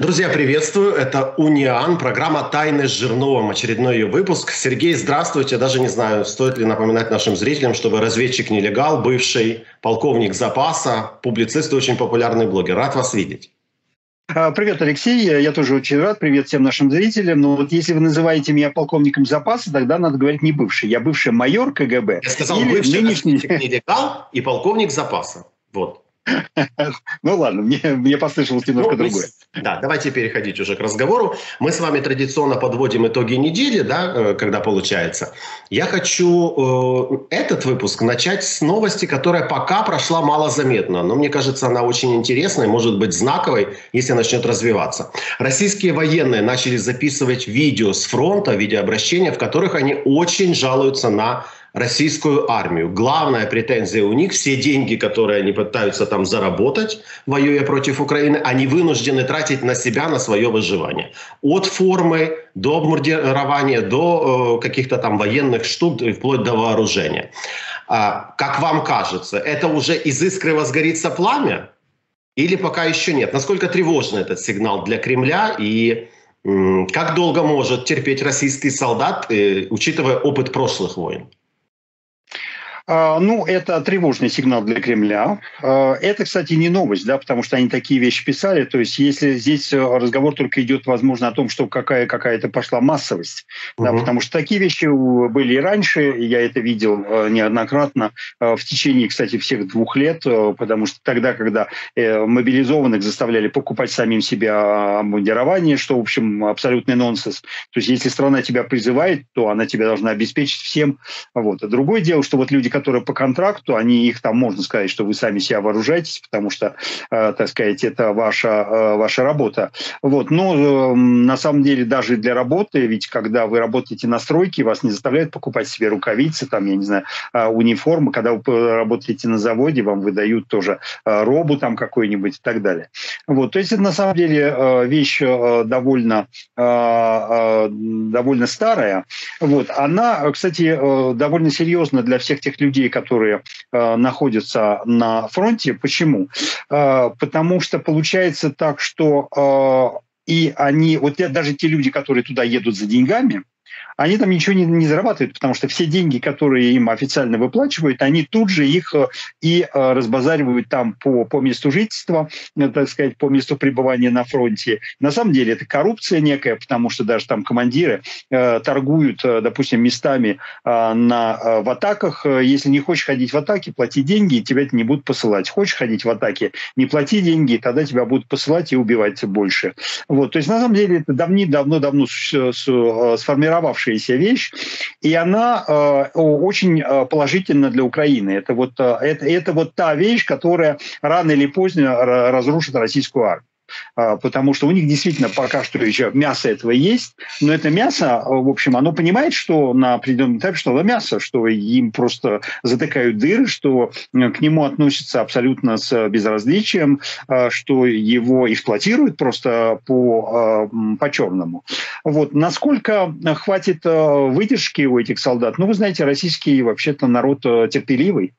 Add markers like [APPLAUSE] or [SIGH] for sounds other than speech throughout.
Друзья, приветствую. Это Униан, программа «Тайны с Жирновым», очередной ее выпуск. Сергей, здравствуйте. Даже не знаю, стоит ли напоминать нашим зрителям, что вы разведчик-нелегал, бывший полковник запаса, публицист и очень популярный блогер. Рад вас видеть. А, привет, Алексей. Я тоже очень рад. Привет всем нашим зрителям. Но вот если вы называете меня полковником запаса, тогда надо говорить не бывший. Я бывший майор КГБ. Я сказал бывший нынешний... нелегал и полковник запаса. Вот. Ну ладно, мне, мне послышалось немножко ну, другое. Да, давайте переходить уже к разговору. Мы с вами традиционно подводим итоги недели, да, э, когда получается. Я хочу э, этот выпуск начать с новости, которая пока прошла малозаметно, но мне кажется, она очень интересная, может быть знаковой, если начнет развиваться. Российские военные начали записывать видео с фронта, видеообращения, в которых они очень жалуются на российскую армию. Главная претензия у них, все деньги, которые они пытаются там заработать, воюя против Украины, они вынуждены тратить на себя, на свое выживание. От формы до обмундирования, до э, каких-то там военных штук, вплоть до вооружения. А, как вам кажется, это уже из искры возгорится пламя? Или пока еще нет? Насколько тревожный этот сигнал для Кремля и как долго может терпеть российский солдат, э, учитывая опыт прошлых войн? А, ну, это тревожный сигнал для Кремля. А, это, кстати, не новость, да, потому что они такие вещи писали. То есть, если здесь разговор только идет, возможно, о том, что какая какая-то пошла массовость, угу. да, потому что такие вещи были и раньше, я это видел а, неоднократно в течение, кстати, всех двух лет, потому что тогда, когда э, мобилизованных заставляли покупать самим себя обмундирование, что, в общем, абсолютный нонсенс. То есть, если страна тебя призывает, то она тебя должна обеспечить всем. Вот. А другое дело, что вот люди, которые по контракту, они их там, можно сказать, что вы сами себя вооружаетесь, потому что, э, так сказать, это ваша, э, ваша работа. Вот. Но э, на самом деле даже для работы, ведь когда вы работаете на стройке, вас не заставляют покупать себе рукавицы, там, я не знаю, э, униформы. Когда вы работаете на заводе, вам выдают тоже э, робу там какой-нибудь и так далее. Вот. То есть это на самом деле э, вещь э, довольно, э, э, довольно старая. Вот. Она, кстати, э, довольно серьезна для всех тех людей, которые э, находятся на фронте. Почему? Э, потому что получается так, что э, и они, вот даже те люди, которые туда едут за деньгами, они там ничего не, не зарабатывают, потому что все деньги, которые им официально выплачивают, они тут же их э, и э, разбазаривают там по, по месту жительства, э, так сказать, по месту пребывания на фронте. На самом деле это коррупция некая, потому что даже там командиры торгуют, допустим, местами на, в атаках. Если не хочешь ходить в атаке, плати деньги, тебя это не будут посылать. Хочешь ходить в атаке, не плати деньги, тогда тебя будут посылать и убивать больше. Вот. То есть на самом деле это давно-давно-давно сформировалось сформировавшаяся вещь, и она э, очень э, положительна для Украины. Это вот, э, это, это вот та вещь, которая рано или поздно разрушит российскую армию. А, потому что у них действительно пока что еще мясо этого есть, но это мясо, в общем, оно понимает, что на определенном этапе, что это мясо, что им просто затыкают дыры, что к нему относятся абсолютно с безразличием, а, что его эксплуатируют просто по, а, по черному. Вот. Насколько хватит выдержки у этих солдат? Ну, вы знаете, российский вообще-то народ терпеливый.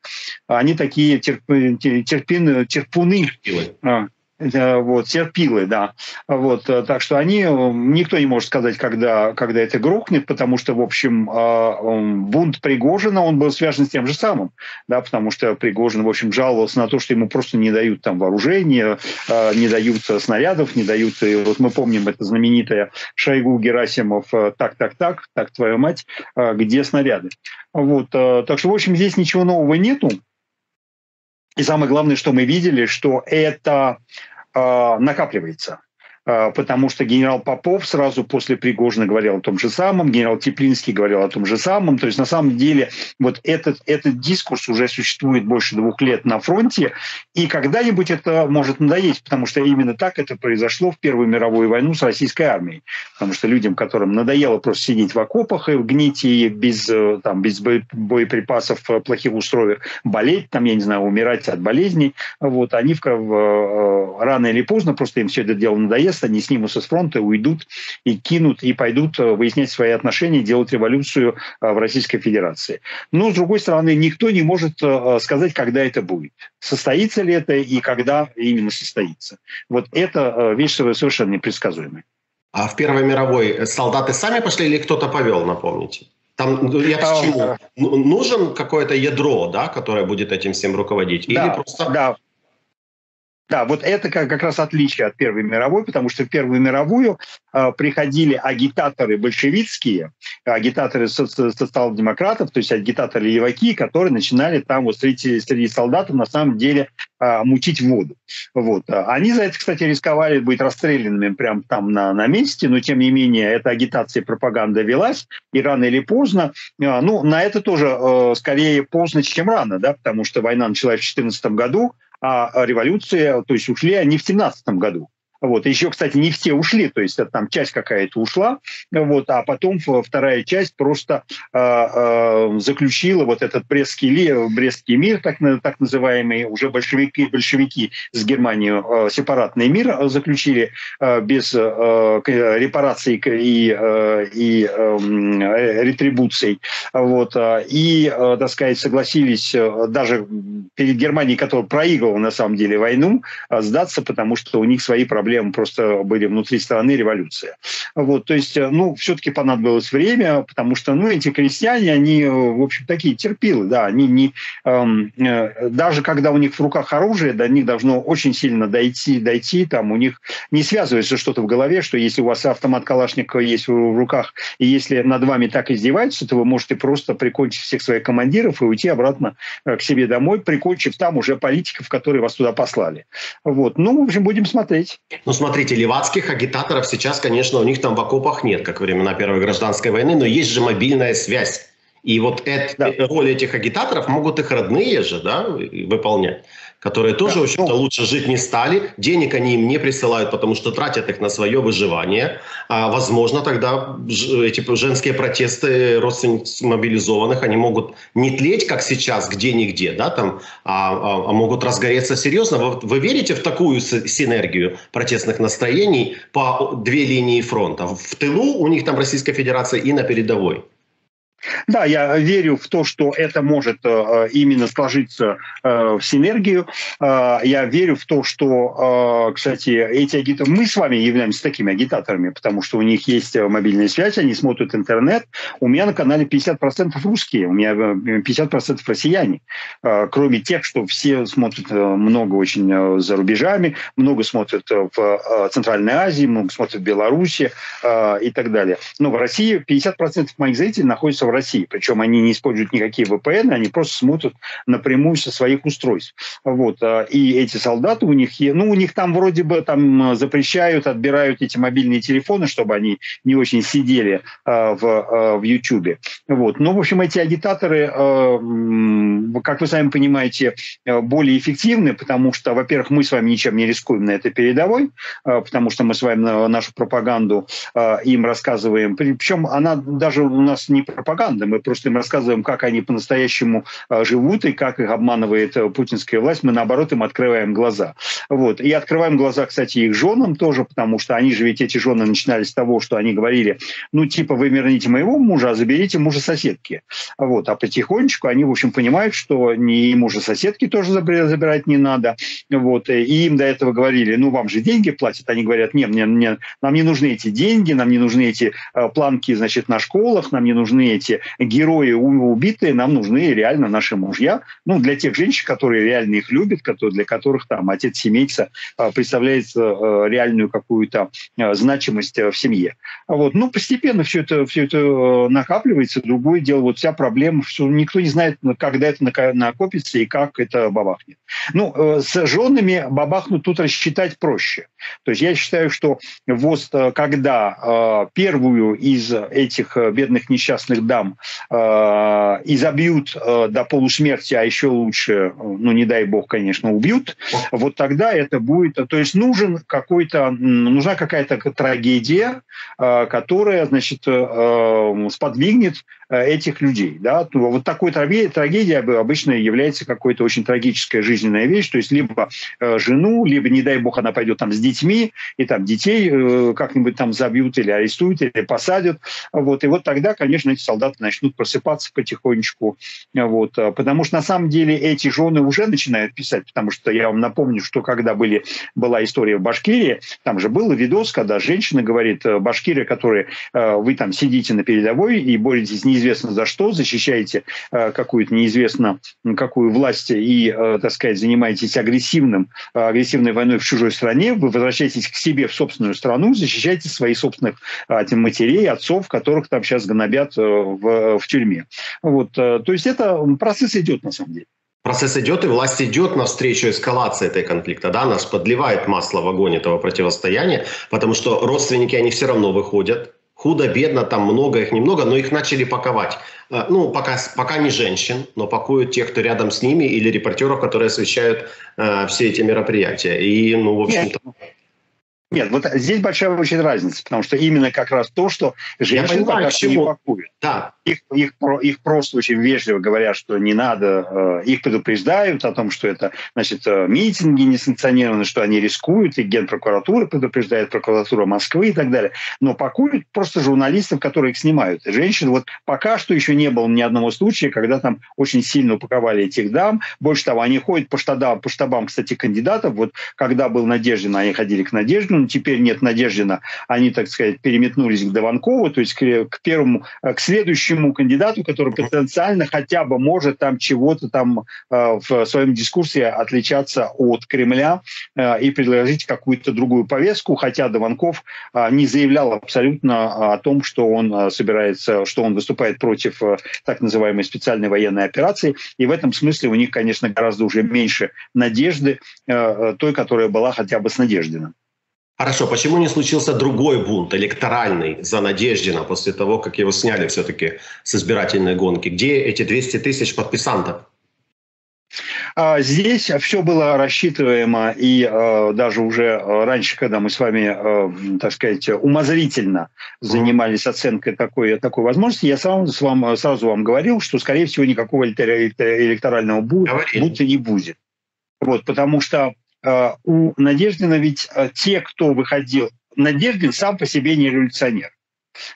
Они такие терп, терпин, терпуны. Терпилы вот, терпилы, да. Вот, э, так что они, э, никто не может сказать, когда, когда это грохнет, потому что, в общем, э, бунт Пригожина, он был связан с тем же самым, да, потому что Пригожин, в общем, жаловался на то, что ему просто не дают там вооружения, не дают снарядов, не дают, и вот мы помним это знаменитое Шойгу Герасимов «Так, так, так, так, твоя мать, где снаряды?» Вот, так что, в общем, здесь ничего нового нету. И самое главное, что мы видели, что это э, накапливается. А, потому что генерал Попов сразу после Пригожина говорил о том же самом, генерал Теплинский говорил о том же самом. То есть на самом деле вот этот, этот дискурс уже существует больше двух лет на фронте, и когда-нибудь это может надоесть, потому что именно так это произошло в Первую мировую войну с российской армией. Потому что людям, которым надоело просто сидеть в окопах и гнить и без, э, там, без боеприпасов в плохих условиях, болеть, там, я не знаю, умирать от болезней, вот, они в, в, э, рано или поздно просто им все это дело надоест, наконец-то они снимутся с фронта, уйдут и кинут, и пойдут выяснять свои отношения, делать революцию в Российской Федерации. Но, с другой стороны, никто не может сказать, когда это будет. Состоится ли это и когда именно состоится. Вот это вещь совершенно непредсказуемая. А в Первой мировой солдаты сами пошли или кто-то повел, напомните? Там ну, я к чему? Ну, нужен какое-то ядро, да, которое будет этим всем руководить? Или да, просто... да. Да, вот это как, как раз отличие от Первой мировой, потому что в Первую мировую э, приходили агитаторы большевистские, агитаторы соци- социал-демократов, то есть агитаторы-леваки, которые начинали там вот среди, среди солдатов на самом деле э, мутить воду. Вот. Они за это, кстати, рисковали быть расстрелянными прямо там на, на месте, но тем не менее эта агитация и пропаганда велась, и рано или поздно, э, ну, на это тоже э, скорее поздно, чем рано, да, потому что война началась в 2014 году, а революция, то есть ушли они в 17 году. Вот. Еще, кстати, не все ушли, то есть там часть какая-то ушла, вот, а потом вторая часть просто э, э, заключила вот этот Брестский, Брестский мир, так, так называемый, уже большевики, большевики с Германией э, сепаратный мир заключили э, без э, репараций и, э, и э, ретрибуций. Вот, и, э, так сказать, согласились э, даже перед Германией, которая проигрывала на самом деле войну, э, сдаться, потому что у них свои проблемы проблемы просто были внутри страны, революция. Вот, то есть, э, ну, все-таки понадобилось время, потому что, ну, эти крестьяне, они, э, в общем, такие терпилы, да, они не, эм, э, даже когда у них в руках оружие, до них должно очень сильно дойти, дойти, там у них не связывается что-то в голове, что если у вас автомат Калашникова есть в руках, и если над вами так издеваются, то вы можете просто прикончить всех своих командиров и уйти обратно к себе домой, прикончив там уже политиков, которые вас туда послали. Вот. Ну, в общем, будем смотреть. Ну, смотрите, левацких агитаторов сейчас, конечно, у них там в окопах нет, как времена Первой гражданской войны, но есть же мобильная связь. И вот это, да. роль этих агитаторов могут их родные же да, выполнять которые тоже, да. в общем-то, ну. лучше жить не стали. Денег они им не присылают, потому что тратят их на свое выживание. А, возможно, тогда эти женские протесты родственниц мобилизованных, они могут не тлеть, как сейчас, где-нигде, да, там, а, а, а могут разгореться серьезно. Вы, вы верите в такую синергию протестных настроений по две линии фронта? В тылу у них там Российская Федерация и на передовой? Да, я верю в то, что это может э, именно сложиться э, в синергию. Э, я верю в то, что, кстати, эти агитаторы... Мы с вами являемся такими агитаторами, потому что у них есть мобильная связь, они смотрят интернет. У меня на канале 50% русские, у меня 50% россияне. Кроме тех, что все смотрят много очень за рубежами, много смотрят в Центральной Азии, много смотрят в Беларуси и так далее. Но в России 50% моих зрителей находятся в России. Причем они не используют никакие VPN, они просто смотрят напрямую со своих устройств. Вот. А, и эти солдаты у них, ну, у них там вроде бы там запрещают, отбирают эти мобильные телефоны, чтобы они не очень сидели э, в, э, в YouTube. Вот. Но, в общем, эти агитаторы, как вы сами понимаете, более эффективны, потому что, во-первых, мы с вами ничем не рискуем на этой передовой, потому что мы с вами нашу пропаганду им рассказываем. Причем она даже у нас не пропаганда, пропаганда. Мы просто им рассказываем, как они по-настоящему а, живут и как их обманывает э, путинская власть. Мы, наоборот, им открываем глаза. Вот. И открываем глаза, кстати, их женам тоже, потому что они же ведь, эти жены, начинали с того, что они говорили, ну, типа, вы верните моего мужа, а заберите мужа соседки. Вот. А потихонечку они, в общем, понимают, что не мужа соседки тоже забирать не надо. Вот. И им до этого говорили, ну, вам же деньги платят. Они говорят, нет, мне, мне, нам не нужны эти деньги, нам не нужны эти э, планки, значит, на школах, нам не нужны эти эти герои убитые, нам нужны реально наши мужья. Ну, для тех женщин, которые реально их любят, которые, для которых там отец семейца а, представляет а, реальную какую-то а, значимость в семье. Вот. Ну, постепенно все это, все это накапливается. Другое дело, вот вся проблема, что никто не знает, когда это накопится и как это бабахнет. Ну, э, с женами бабахнуть тут рассчитать проще. То есть я считаю, что вот э, когда первую из этих э, бедных несчастных дам э, изобьют э, до полусмерти, а еще лучше, ну не дай бог, конечно, убьют, вот тогда это будет, то есть нужен какой-то, нужна какая-то трагедия, э, которая, значит, э, сподвигнет этих людей. Да? Вот такой трагедией обычно является какой-то очень трагическая жизненная вещь, то есть либо жену, либо, не дай бог, она пойдет там с детьми, и там детей как-нибудь там забьют или арестуют, или посадят. Вот. И вот тогда, конечно, эти солдаты начнут просыпаться потихонечку. Вот. Потому что на самом деле эти жены уже начинают писать, потому что я вам напомню, что когда были, была история в Башкирии, там же был видос, когда женщина говорит, э, Башкирия, которые э, вы там сидите на передовой и боретесь неизвестно за что, защищаете э, какую-то неизвестно какую власть и, так сказать, занимаетесь агрессивным, агрессивной войной в чужой стране, вы возвращаетесь к себе в собственную страну, защищаете своих собственных матерей, отцов, которых там сейчас гнобят в, в тюрьме. Вот, то есть это процесс идет на самом деле. Процесс идет, и власть идет навстречу эскалации этой конфликта, да, нас подливает масло в огонь этого противостояния, потому что родственники, они все равно выходят, худо-бедно, там много их, немного, но их начали паковать. Э, ну, пока, пока не женщин, но пакуют тех, кто рядом с ними, или репортеров, которые освещают э, все эти мероприятия. И, ну, в общем-то... Нет, вот здесь большая очень разница, потому что именно как раз то, что женщины Я понимаю, пока не пакуют. Да. Их, их, их просто очень вежливо говорят, что не надо, э, их предупреждают о том, что это, значит, э, митинги несанкционированные, что они рискуют, и генпрокуратура предупреждает, прокуратура Москвы и так далее. Но пакуют просто журналистов, которые их снимают. Женщин вот пока что еще не было ни одного случая, когда там очень сильно упаковали этих дам. Больше того, они ходят по штабам, по штабам кстати, кандидатов. Вот когда был Надеждин, они ходили к Надеждину, ну, теперь нет Надеждина, они, так сказать, переметнулись к Дованкову, то есть к, к первому, к следующему кандидату, который потенциально хотя бы может там чего-то там э, в своем дискурсе отличаться от Кремля э, и предложить какую-то другую повестку, хотя Дованков э, не заявлял абсолютно о том, что он собирается, что он выступает против так называемой специальной военной операции, и в этом смысле у них, конечно, гораздо уже меньше надежды той, которая была хотя бы с Надеждиным. Хорошо, почему не случился другой бунт, электоральный, за Надеждина, после того, как его сняли все-таки с избирательной гонки? Где эти 200 тысяч подписантов? А, здесь все было рассчитываемо, и э, даже уже раньше, когда мы с вами, э, так сказать, умозрительно занимались оценкой такой, такой возможности, я сам, с вам, сразу вам говорил, что, скорее всего, никакого электорального бунта не будет. Вот, потому что у Надеждина ведь э, те, кто выходил... Надеждин сам по себе не революционер,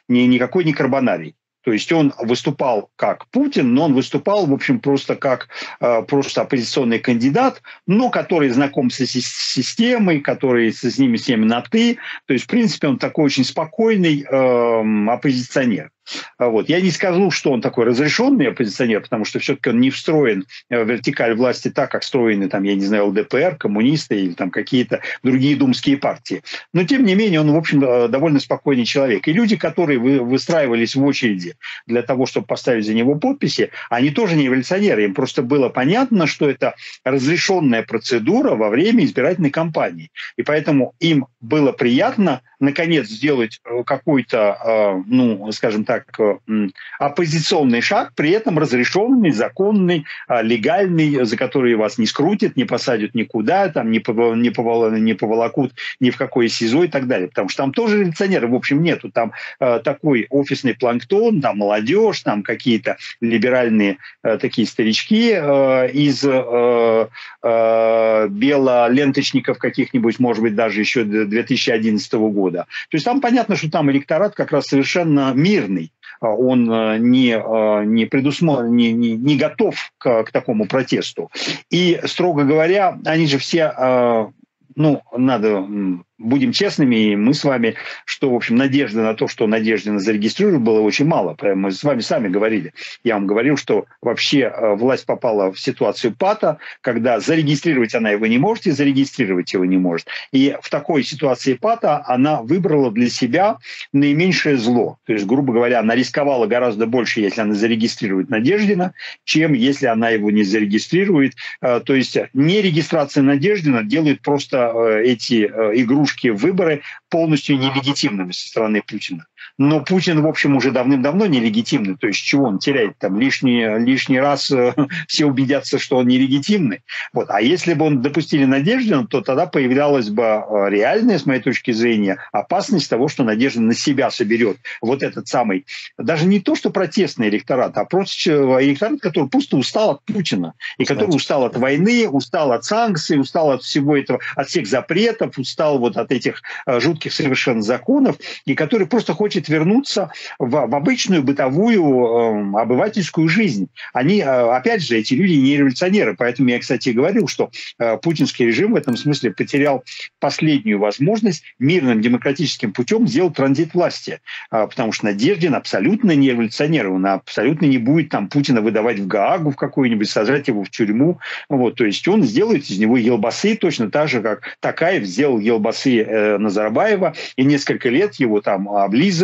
ни, никакой не карбонарий. То есть он выступал как Путин, но он выступал, в общем, просто как э, просто оппозиционный кандидат, но который знаком с системой, который с ними всеми на «ты». То есть, в принципе, он такой очень спокойный э, оппозиционер. А вот. Я не скажу, что он такой разрешенный оппозиционер, потому что все-таки он не встроен в вертикаль власти так, как встроены, там, я не знаю, ЛДПР, коммунисты или там какие-то другие думские партии. Но, тем не менее, он, в общем, э, довольно спокойный человек. И люди, которые выстраивались в очереди для того, чтобы поставить за него подписи, они тоже не революционеры. Им просто было понятно, что это разрешенная процедура во время избирательной кампании. И поэтому им было приятно, наконец, сделать э, какой-то, э, ну, скажем так, так, э, оппозиционный шаг, при этом разрешенный, законный, а, легальный, за который вас не скрутят, не посадят никуда, там, не, повол, не, повол, не поволокут ни в какое СИЗО и так далее. Потому что там тоже революционеры, в общем, нету. Там э, такой офисный планктон, там молодежь, там какие-то либеральные э, такие старички из белоленточников каких-нибудь, может быть, даже еще 2011 года. То есть там понятно, что там электорат как раз совершенно мирный он а, не, а, не, предусмотрен, не, не, не готов к, к такому протесту. И, строго говоря, они же все, ну, надо будем честными, и мы с вами, что, в общем, надежды на то, что Надеждина зарегистрируют, было очень мало. Мы с вами сами говорили. Я вам говорил, что вообще э, власть попала в ситуацию пата, когда зарегистрировать она его не может, и зарегистрировать его не может. И в такой ситуации пата она выбрала для себя наименьшее зло. То есть, грубо говоря, она рисковала гораздо больше, если она зарегистрирует Надеждина, чем если она его не зарегистрирует. Э, то есть, не регистрация Надеждина делает просто э, эти игрушки игрушки выборы полностью нелегитимными со стороны Путина. Но Путин, в общем, уже давным-давно нелегитимный. То есть чего он теряет там лишний, лишний раз э, [LAUGHS] все убедятся, что он нелегитимный. Вот. А если бы он допустили Надеждину, то тогда появлялась бы э, реальная, с моей точки зрения, опасность того, что Надежда на себя соберет вот этот самый, даже не то, что протестный электорат, а просто электорат, который просто устал от Путина, и который устал от войны, устал от санкций, устал от всего этого, от всех запретов, устал вот от этих э, жутких совершенно законов, и который просто хочет вернуться в, в обычную бытовую э, обывательскую жизнь. Они, э, опять же, эти люди не революционеры, поэтому я, кстати, говорил, что э, путинский режим в этом смысле потерял последнюю возможность мирным демократическим путем сделать транзит власти, э, потому что Надеждин абсолютно не революционер, он абсолютно не будет там Путина выдавать в Гаагу в какую-нибудь, сажать его в тюрьму, вот, то есть он сделает из него елбасы точно так же, как Такаев сделал елбасы э, Назарбаева, и несколько лет его там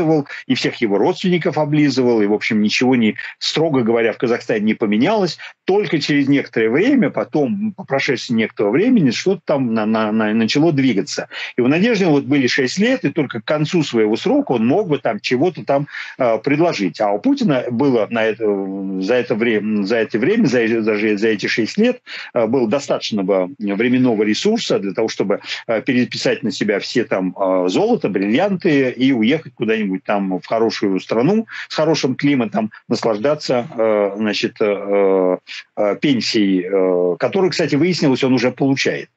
облизывал, и всех его родственников облизывал, и, в общем, ничего не, строго говоря, в Казахстане не поменялось. Только через некоторое время, потом, по прошествии некоторого времени, что-то там на, на, на, начало двигаться. И у Надежды вот были 6 лет, и только к концу своего срока он мог бы там чего-то там э, предложить. А у Путина было на это, за это время, за это время, за, за, за эти 6 лет, э, было достаточно временного ресурса для того, чтобы э, переписать на себя все там э, золото, бриллианты и уехать куда-нибудь там в хорошую страну с хорошим климатом, наслаждаться значит, пенсией, которую, кстати, выяснилось, он уже получает.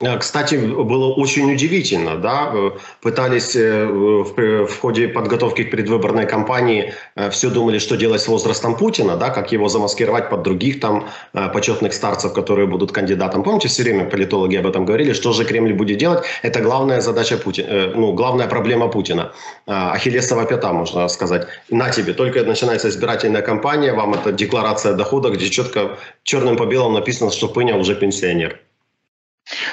Э, кстати, было очень удивительно, да, э, пытались э, в ходе подготовки к предвыборной кампании, все думали, что делать с возрастом Путина, да, как его замаскировать под других там почетных старцев, которые будут кандидатом. Помните, все время политологи об этом говорили, что же Кремль будет делать, это главная задача Путина, ну, главная проблема Путина. Ахиллесова пята, можно сказать. На тебе, только начинается избирательная кампания, вам это декларация дохода, где четко черным по белому написано, что Пыня уже пенсионер.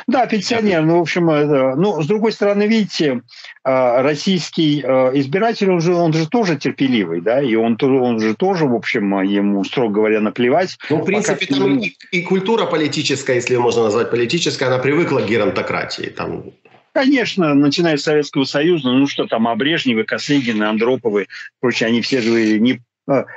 Да, пенсионер, ну, в общем, это, ну, с другой стороны, видите, а, российский а, избиратель, он же, он же тоже терпеливый, да, и он, он же тоже, в общем, ему, строго говоря, наплевать. Ну, в принципе, пока... там и, и культура политическая, если ее можно назвать политической, она привыкла к геронтократии, там Конечно, начиная с Советского Союза, ну что там, Обрежневы, Косыгины, Андроповы, прочее, они все же не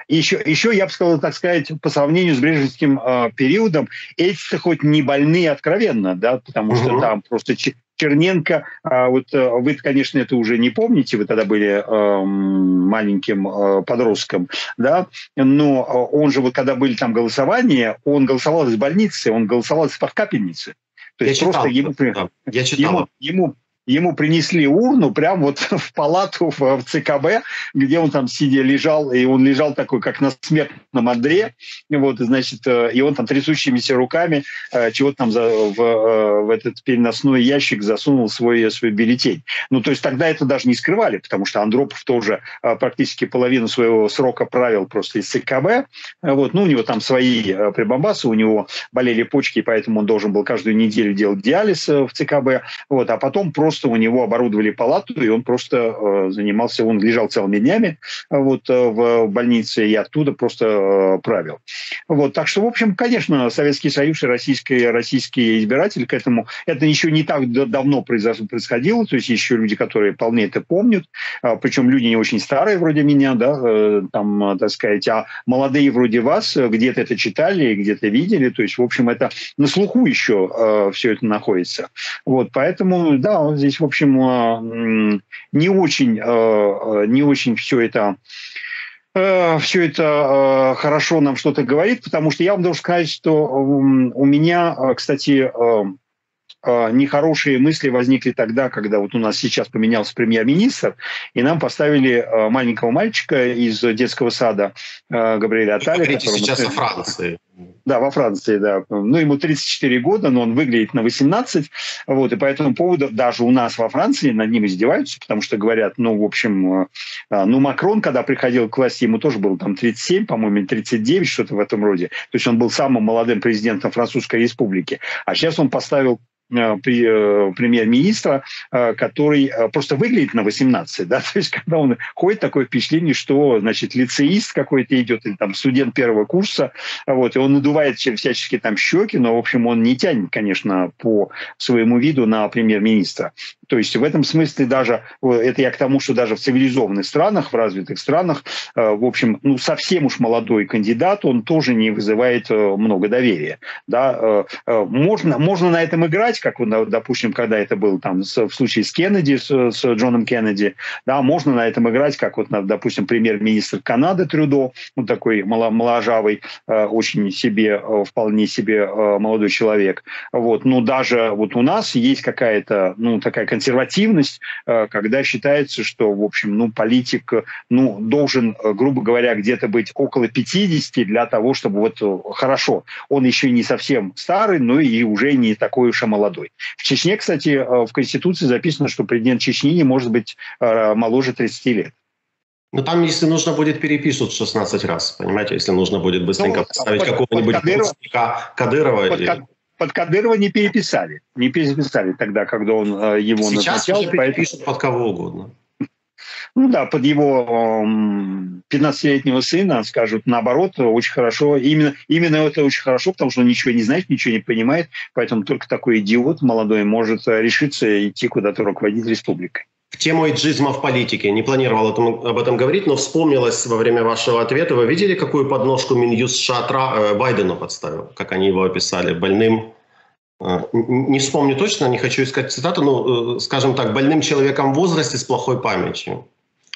еще, еще, я бы сказал, так сказать, по сравнению с брежневским э, периодом, эти хоть не больные откровенно, да, потому угу. что там просто Черненко, а вот э, вы, конечно, это уже не помните, вы тогда были э, маленьким э, подростком, да, но он же вот когда были там голосования, он голосовал из больницы, он голосовал из-под капельницы. То есть я просто читал, ему, да, я читал. ему, ему ему принесли урну прямо вот [LAUGHS] в палату в, ЦКБ, где он там сидя лежал, и он лежал такой, как на смертном одре, вот, значит, э, и он там трясущимися руками э, чего-то там за, в, э, в этот переносной ящик засунул свой, свой бюллетень. Ну, то есть тогда это даже не скрывали, потому что Андропов тоже практически половину своего срока правил просто из ЦКБ, вот, ну, у него там свои прибамбасы, у него болели почки, поэтому он должен был каждую неделю делать диализ в ЦКБ, вот, а потом просто просто у него оборудовали палату, и он просто э, занимался, он лежал целыми днями вот, э, в больнице и оттуда просто э, правил. Вот, так что, в общем, конечно, Советский Союз и российский, российский избиратель к этому, это еще не так давно происходило, то есть еще люди, которые вполне это помнят, э, причем люди не очень старые вроде меня, да, там, так сказать, а молодые вроде вас где-то это читали, где-то видели, то есть, в общем, это на слуху еще все это находится. Вот, поэтому, да, здесь, в общем, э, не очень, э, э, не очень все это все это хорошо нам что-то говорит, потому что я вам должен сказать, что у меня, кстати, нехорошие мысли возникли тогда, когда вот у нас сейчас поменялся премьер-министр, и нам поставили маленького мальчика из детского сада Габриэля Аталя. Вы сейчас о Франции. Да, во Франции, да. Ну, ему 34 года, но он выглядит на 18. Вот, и по этому поводу даже у нас во Франции над ним издеваются, потому что говорят, ну, в общем, ну, Макрон, когда приходил к власти, ему тоже было там 37, по-моему, 39, что-то в этом роде. То есть он был самым молодым президентом Французской республики. А сейчас он поставил премьер-министра, э, который просто выглядит на 18, да, [LAUGHS] то есть когда он ходит, такое впечатление, что, значит, лицеист какой-то идет, или там студент первого курса, вот, и он надувает всячески там щеки, но, в общем, он не тянет, конечно, по своему виду на премьер-министра. То есть в этом смысле даже, это я к тому, что даже в цивилизованных странах, в развитых странах, в общем, ну, совсем уж молодой кандидат, он тоже не вызывает много доверия. Да? Можно, можно на этом играть, как, допустим, когда это было там в случае с Кеннеди, с, с Джоном Кеннеди, да, можно на этом играть, как вот, допустим, премьер-министр Канады Трюдо, ну, такой моложавый, очень себе, вполне себе молодой человек. Вот. Но даже вот у нас есть какая-то, ну, такая консервативность, э, когда считается, что, в общем, ну, политик, ну, должен, э, грубо говоря, где-то быть около 50 для того, чтобы вот э, хорошо, он еще не совсем старый, но и уже не такой уж и молодой. В Чечне, кстати, в Конституции записано, что президент Чечни не может быть моложе 30 лет. Ну, там, если нужно будет, перепишут 16 раз, понимаете, если нужно будет быстренько ну, поставить какого-нибудь Кадырова, Кадырова под, или... под Кадырова не переписали. Не переписали тогда, когда он э, его Сейчас назначал. Сейчас перепишут под кого угодно. Ну да, под его 15-летнего сына скажут наоборот, очень хорошо. Именно, именно это очень хорошо, потому что он ничего не знает, ничего не понимает, поэтому только такой идиот молодой может решиться идти куда-то руководить республикой тему иджизма в политике. Не планировал этом, об этом говорить, но вспомнилось во время вашего ответа. Вы видели, какую подножку Минюст США э, Байдену подставил? Как они его описали? Больным э, не вспомню точно, не хочу искать цитату, но, э, скажем так, больным человеком в возрасте с плохой памятью.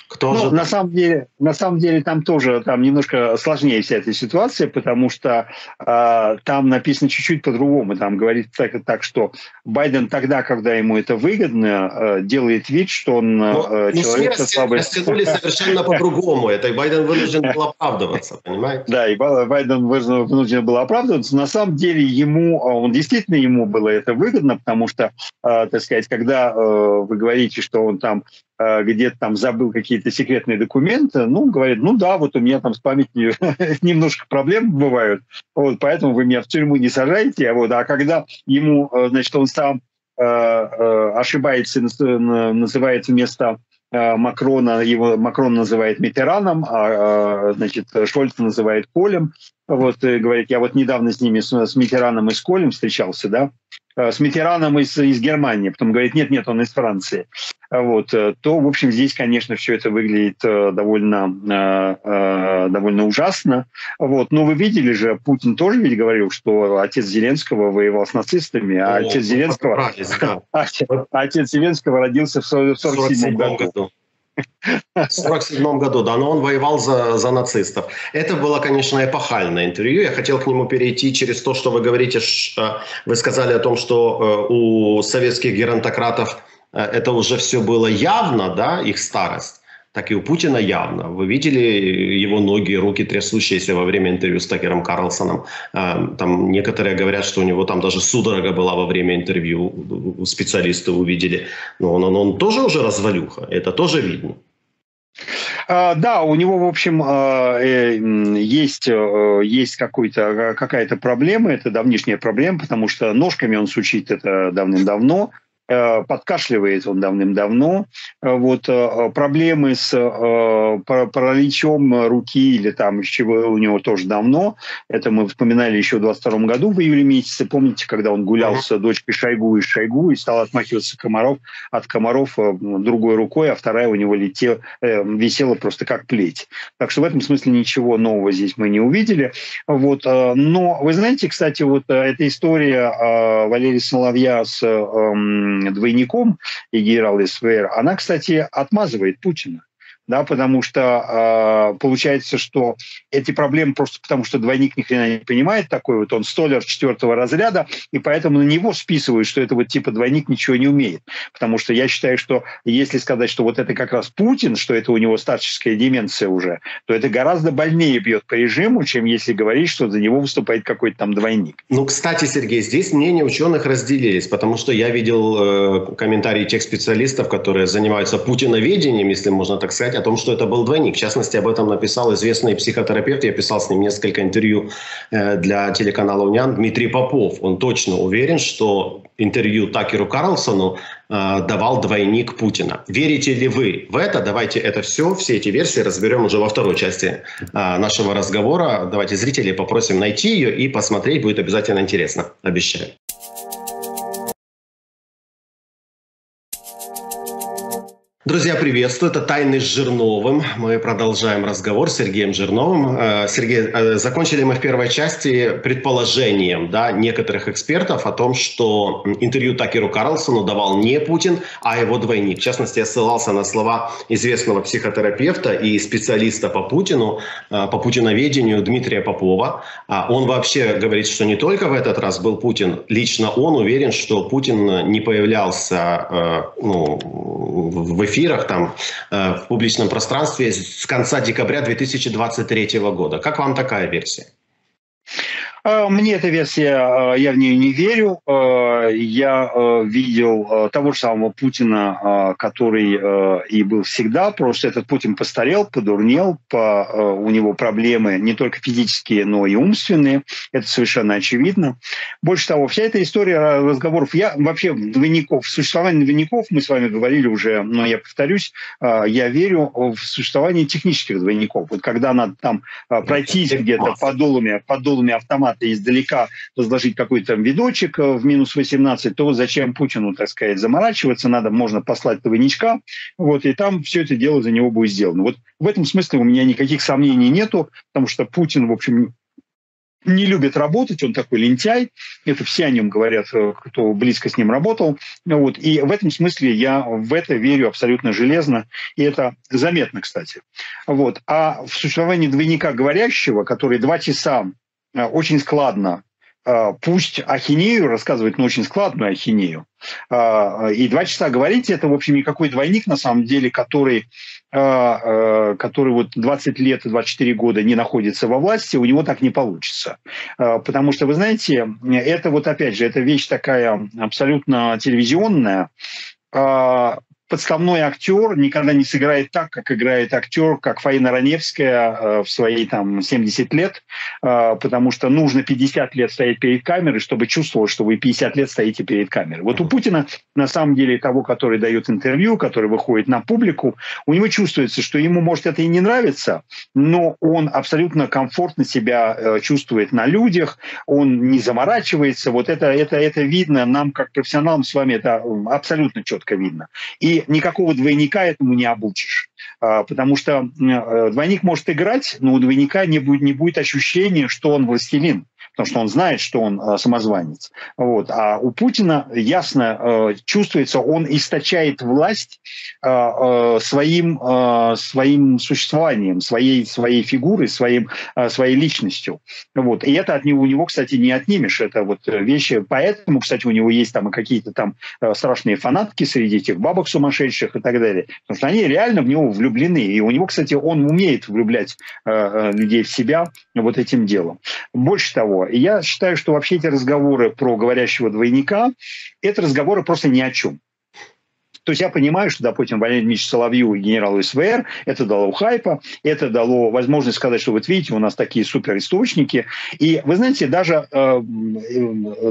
Кто ну, же... на самом деле, на самом деле там тоже там немножко сложнее вся эта ситуация, потому что э, там написано чуть-чуть по-другому. Там говорится так, так, что Байден тогда, когда ему это выгодно, э, делает вид, что он э, но, ну, человек со слабой... растянули совершенно по-другому. Это Байден вынужден был оправдываться, понимаете? Да, и Байден вынужден был оправдываться. На самом деле ему, он действительно ему было это выгодно, потому что, э, так сказать, когда э, вы говорите, что он там Э, где-то там забыл какие-то секретные документы, ну, говорит, ну да, вот у меня там с памятью [LAUGHS] немножко проблем бывают, вот, поэтому вы меня в тюрьму не сажаете, а вот, а когда ему, э, значит, он сам э, ошибается, называет вместо Макрона, его Макрон называет Митераном, а, значит, Шольц называет Полем, вот, говорит, я вот недавно с ними, с, с Митераном и с Колем встречался, да, с Митераном из, из Германии, потом говорит, нет, нет, он из Франции вот, э, то, в общем, здесь, конечно, все это выглядит э, довольно, э, довольно ужасно. Вот. Но вы видели же, Путин тоже ведь говорил, что отец Зеленского воевал с нацистами, а О, отец, Зеленского, да. [LAUGHS] отец Зеленского родился в 1947 году. году. В 47 году, да, но он воевал за, за нацистов. Это было, конечно, эпохальное интервью. Я хотел к нему перейти через то, что вы говорите. Вы сказали о том, что у советских геронтократов Э, это уже все было явно, да, их старость, так и у Путина явно. Вы видели его ноги, руки трясущиеся во время интервью с Такером Карлсоном. Э, там некоторые говорят, что у него там даже судорога была во время интервью, специалисты увидели. Но он, он, он тоже уже развалюха, это тоже видно. Uh, да, у него, в общем, uh, есть, uh, есть какой-то, какая-то проблема, это давнишняя проблема, потому что ножками он сучит это давным-давно, Э, подкашливает он давным-давно. Э, вот э, проблемы с параличом руки или там с чего у него тоже давно. Это мы вспоминали еще в 22 году в июле месяце. Помните, когда он гулял с дочкой Шойгу и Шойгу и стал отмахиваться комаров, от комаров другой рукой, а вторая у него летела, висела просто как плеть. Так что в этом смысле ничего нового здесь мы не увидели. Вот. Но вы знаете, кстати, вот эта история Валерия Соловья с эм, двойником и генерал СВР, она, кстати, отмазывает Путина да, потому что э, получается, что эти проблемы просто потому, что двойник ни хрена не понимает такой вот, он столер четвертого разряда, и поэтому на него списывают, что это вот типа двойник ничего не умеет. Потому что я считаю, что если сказать, что вот это как раз Путин, что это у него старческая деменция уже, то это гораздо больнее бьет по режиму, чем если говорить, что за него выступает какой-то там двойник. Ну, кстати, Сергей, здесь мнения ученых разделились, потому что я видел э, комментарии тех специалистов, которые занимаются путиноведением, если можно так сказать, о том, что это был двойник. В частности, об этом написал известный психотерапевт. Я писал с ним несколько интервью э, для телеканала «Униан» Дмитрий Попов. Он точно уверен, что интервью Такеру Карлсону э, давал двойник Путина. Верите ли вы в это? Давайте это все, все эти версии разберем уже во второй части э, нашего разговора. Давайте зрителей попросим найти ее и посмотреть. Будет обязательно интересно. Обещаю. Друзья, приветствую. Это «Тайны с Жирновым». Мы продолжаем разговор с Сергеем Жирновым. Э, Сергей, э, закончили мы в первой части предположением да, некоторых экспертов о том, что интервью Такеру Карлсону давал не Путин, а его двойник. В частности, я ссылался на слова известного психотерапевта и специалиста по Путину, э, по путиноведению Дмитрия Попова. А он вообще говорит, что не только в этот раз был Путин. Лично он уверен, что Путин не появлялся ну, в эфире эфирах, там, э, в публичном пространстве с конца декабря 2023 года. Как вам такая версия? А, мне эта версия, а, я в нее не верю. А, я видел того же самого Путина, который и был всегда. Просто этот Путин постарел, подурнел, по, у него проблемы не только физические, но и умственные. Это совершенно очевидно. Больше того, вся эта история разговоров, я вообще двойников, существование двойников, мы с вами говорили уже, но я повторюсь, я верю в существование технических двойников. Вот когда надо там пройтись где-то подолами, подолами автомата автомата издалека возложить какой-то там видочек э, в минус 18, то зачем Путину, так сказать, заморачиваться, надо, можно послать двойничка, вот, и там все это дело за него будет сделано. Вот в этом смысле у меня никаких сомнений нету, потому что Путин, в общем, не любит работать, он такой лентяй, это все о нем говорят, э, кто близко с ним работал, вот, и в этом смысле я в это верю абсолютно железно, и это заметно, кстати. Вот. А в существовании двойника говорящего, который два часа очень складно э, пусть ахинею рассказывает, но очень складную ахинею. Э, и два часа говорить, это, в общем, никакой двойник, на самом деле, который, который вот 20 лет и 24 года не находится во власти, у него так не получится. Потому что, вы знаете, это вот, опять же, это вещь такая абсолютно телевизионная, подставной актер никогда не сыграет так, как играет актер, как Фаина Раневская э, в свои там 70 лет, э, потому что нужно 50 лет стоять перед камерой, чтобы чувствовать, что вы 50 лет стоите перед камерой. Вот у Путина, на самом деле, того, который дает интервью, который выходит на публику, у него чувствуется, что ему, может, это и не нравится, но он абсолютно комфортно себя э, чувствует на людях, он не заморачивается. Вот это, это, это видно нам, как профессионалам с вами, это абсолютно четко видно. И никакого двойника этому не обучишь. А, потому что э, двойник может играть, но у двойника не будет, не будет ощущения, что он властелин потому что он знает, что он э, самозванец. Вот. А у Путина ясно э, чувствуется, он источает власть э, э, своим, своим существованием, своей, своей фигурой, своим, своей личностью. Вот. И это от него, у него, кстати, не отнимешь. Это вот вещи. Поэтому, кстати, у него есть там какие-то там э, страшные фанатки среди этих бабок сумасшедших и так далее. Потому что они реально в него влюблены. И у него, кстати, он умеет влюблять э людей в себя вот этим делом. Больше того, я считаю, что вообще эти разговоры про говорящего двойника – это разговоры просто ни о чем. То есть я понимаю, что, допустим, Валерий Дмитриевич Соловью и генералу СВР это дало хайпа, это дало возможность сказать, что вот видите, у нас такие суперисточники. И вы знаете, даже, э,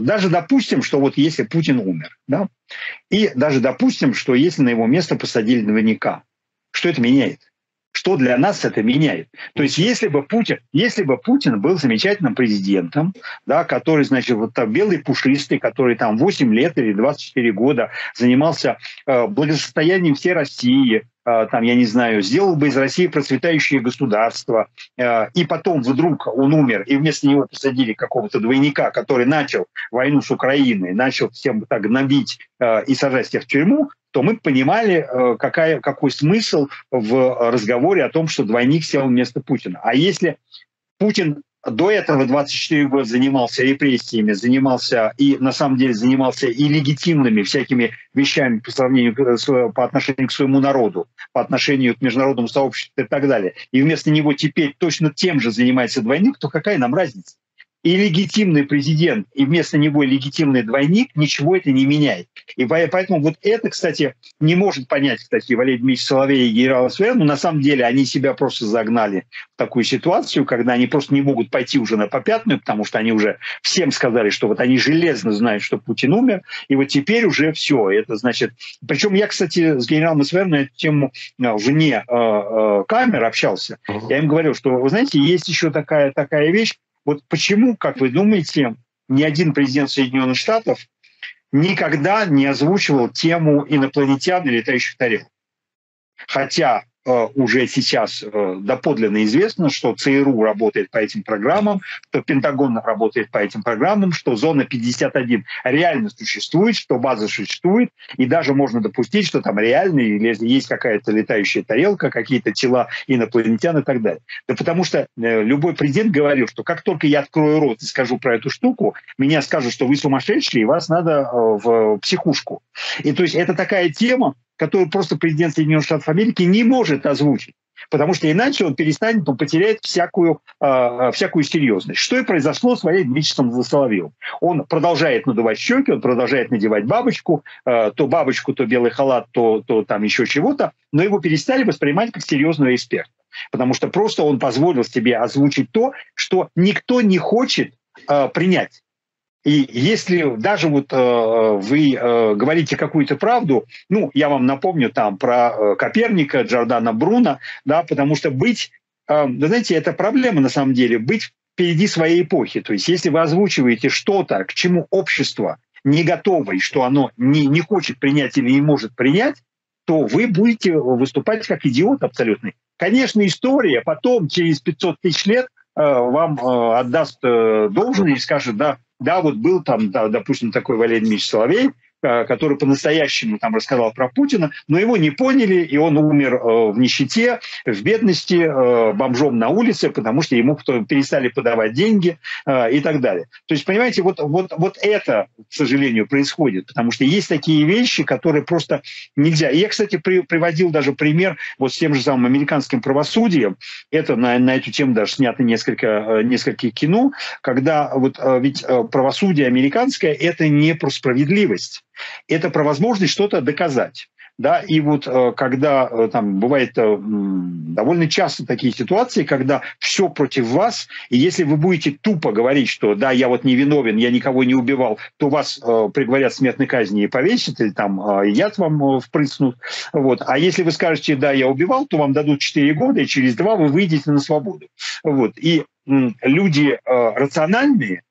даже допустим, что вот если Путин умер, да, и даже допустим, что если на его место посадили двойника, что это меняет? Что для нас это меняет. То есть если бы Путин, если бы Путин был замечательным президентом, да, который, значит, вот там белый пушистый, который там 8 лет или 24 года занимался э, благосостоянием всей России, э, там, я не знаю, сделал бы из России процветающее государство, э, и потом вдруг он умер, и вместо него посадили какого-то двойника, который начал войну с Украиной, начал всем так гнобить э, и сажать всех в тюрьму, то мы понимали, э, какая, какой смысл в разговоре о том, что двойник сел вместо Путина. А если Путин до этого 24 года занимался репрессиями, занимался и на самом деле занимался и легитимными всякими вещами по сравнению по отношению к своему народу, по отношению к международному сообществу и так далее. И вместо него теперь точно тем же занимается двойник, то какая нам разница? И легитимный президент, и вместо него легитимный двойник, ничего это не меняет. И поэтому вот это, кстати, не может понять, кстати, Валерий Дмитриевич Соловей и генерал СВР, но на самом деле они себя просто загнали в такую ситуацию, когда они просто не могут пойти уже на попятную, потому что они уже всем сказали, что вот они железно знают, что Путин умер, и вот теперь уже все. Это значит... Причем я, кстати, с генералом СВР на эту тему э, вне э, э, камер общался. Я им говорил, что, вы знаете, есть еще такая, такая вещь, вот почему, как вы думаете, ни один президент Соединенных Штатов никогда не озвучивал тему инопланетян и летающих тарелок. Хотя уже сейчас э, доподлинно известно, что ЦРУ работает по этим программам, что Пентагон работает по этим программам, что зона 51 реально существует, что база существует, и даже можно допустить, что там реально есть какая-то летающая тарелка, какие-то тела инопланетян и так далее. Да потому что э, любой президент говорил, что как только я открою рот и скажу про эту штуку, меня скажут, что вы сумасшедшие, и вас надо в психушку. И то есть это такая тема, которую просто президент Соединенных Штатов Америки не может озвучить. Потому что иначе он перестанет, он потеряет всякую, э, всякую серьезность. Что и произошло с Валерием Дмитриевичем Соловьевым. Он продолжает надувать щеки, он продолжает надевать бабочку, э, то бабочку, то белый халат, то, то там еще чего-то, но его перестали воспринимать как серьезного эксперта. Потому что просто он позволил себе озвучить то, что никто не хочет э, принять. И если даже вот э, вы э, говорите какую-то правду, ну, я вам напомню там про э, Коперника, Джордана Бруна, да, потому что быть, э, знаете, это проблема на самом деле, быть впереди своей эпохи. То есть если вы озвучиваете что-то, к чему общество не готово, и что оно не, не хочет принять или не может принять, то вы будете выступать как идиот абсолютный. Конечно, история потом, через 500 тысяч лет, э, вам э, отдаст э, должное и скажет, да, да, вот был там, да, допустим, такой Валерий Ильич Соловей, который по-настоящему там рассказал про Путина, но его не поняли, и он умер э, в нищете, в бедности, э, бомжом на улице, потому что ему перестали подавать деньги и так далее. То есть, понимаете, вот, вот, вот это, к сожалению, происходит, потому что есть такие вещи, которые просто нельзя. И я, кстати, при, приводил даже пример вот с тем же самым американским правосудием. Это на, на эту тему даже снято несколько, несколько кино, когда вот ведь правосудие американское – это не про справедливость это про возможность что-то доказать. Да, и вот э, когда э, там бывает э, довольно часто такие ситуации, когда все против вас, и если вы будете тупо говорить, что да, я вот не виновен, я никого не убивал, то вас приговорят к смертной казни и повесят, или там яд вам впрыснут. Вот. А если вы скажете, да, я убивал, то вам дадут 4 года, и через 2 вы выйдете на свободу. Вот. И люди рациональные,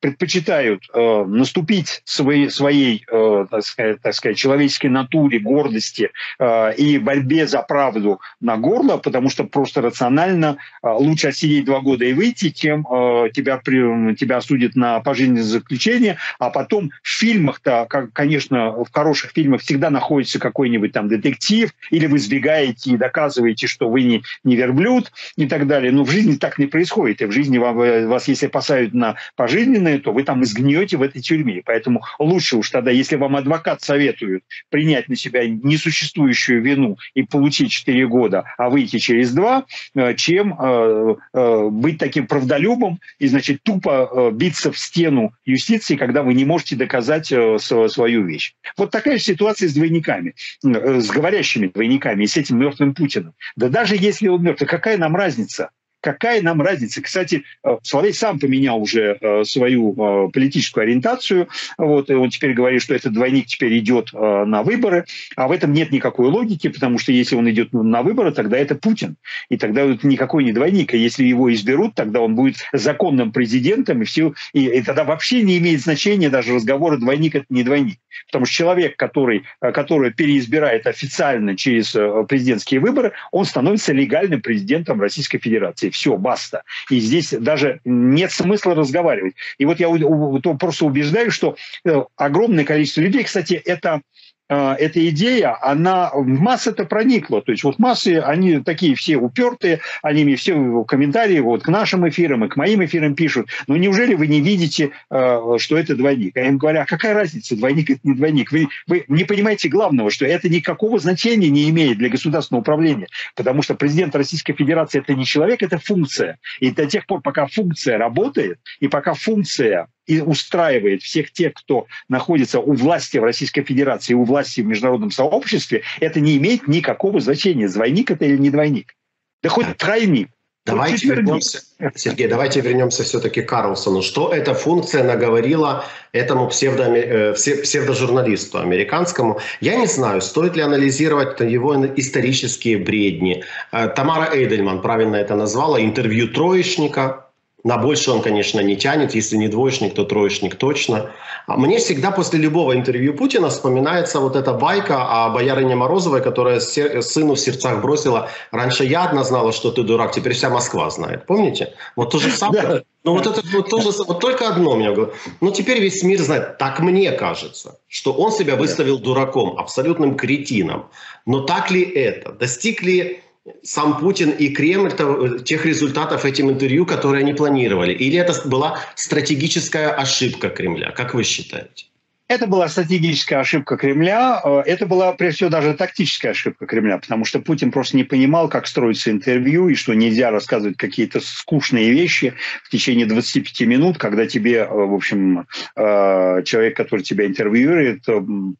предпочитают э, наступить своей, своей э, так, сказать, так сказать, человеческой натуре, гордости э, и борьбе за правду на горло, потому что просто рационально э, лучше отсидеть два года и выйти, чем э, тебя, при, тебя осудят на пожизненное заключение, а потом в фильмах-то, как, конечно, в хороших фильмах всегда находится какой-нибудь там детектив, или вы сбегаете и доказываете, что вы не, не верблюд и так далее. Но в жизни так не происходит. И в жизни вам, вас, если посадят на пожизненное, пожизненное, то вы там изгниете в этой тюрьме. Поэтому лучше уж тогда, если вам адвокат советует принять на себя несуществующую вину и получить 4 года, а выйти через 2, э, чем э, э, быть таким правдолюбом и, значит, тупо биться в стену юстиции, когда вы не можете доказать свою вещь. Вот такая же ситуация с двойниками, с говорящими двойниками и с этим мертвым Путиным. Да даже если он мертв, какая нам разница? Какая нам разница? Кстати, э, Соловей сам поменял уже э, свою э, политическую ориентацию. Вот, и он теперь говорит, что этот двойник теперь идет на выборы. А в этом нет никакой логики, потому что если он идет на выборы, тогда это Путин. И тогда это никакой не двойник. А если его изберут, тогда он будет законным президентом. И, все, и, и тогда вообще не имеет значения даже разговора двойник – это не двойник. Потому что человек, который, который переизбирает официально через президентские выборы, он становится легальным президентом Российской Федерации все, баста. И здесь даже нет смысла разговаривать. И вот я просто убеждаю, что э, огромное количество людей, кстати, это эта идея, она в массы-то проникла. То есть вот массы, они такие все упертые, они мне все комментарии вот к нашим эфирам и к моим эфирам пишут. Но неужели вы не видите, э, что это двойник? А я им говорю, а какая разница, двойник это не двойник? Вы, вы не понимаете главного, что это никакого значения не имеет для государственного управления, потому что президент Российской Федерации это не человек, это функция. И до тех пор, пока функция работает, и пока функция и устраивает всех тех, кто находится у власти в Российской Федерации, у власти в международном сообществе, это не имеет никакого значения, двойник это или не двойник. Да хоть тройник. Давайте вернемся, Сергей, давайте вернемся все-таки к Карлсону. Что эта функция наговорила этому псевдо, э, псевдожурналисту американскому? Я не знаю, стоит ли анализировать его исторические бредни. Э, Тамара Эйдельман правильно это назвала, интервью троечника, На больше он, конечно, не тянет. Если не двоечник, то троечник точно. А мне всегда после любого интервью Путина вспоминается вот эта байка о боярине Морозовой, которая сыну в сердцах бросила. Раньше я одна знала, что ты дурак, теперь вся Москва знает. Помните? Вот то же самое. Ну вот это вот тоже, вот только одно мне говорит. Ну теперь весь мир знает. Так мне кажется, что он себя выставил дураком, абсолютным кретином. Но так ли это? Достиг ли сам Путин и Кремль э, тех результатов этим интервью, которые они планировали? Или это была стратегическая ошибка Кремля? Как вы считаете? Это была стратегическая ошибка Кремля, э, это была, прежде всего, даже тактическая ошибка Кремля, потому что Путин просто не понимал, как строится интервью, и что нельзя рассказывать какие-то скучные вещи в течение 25 минут, когда тебе, э, в общем, э, человек, который тебя интервьюирует,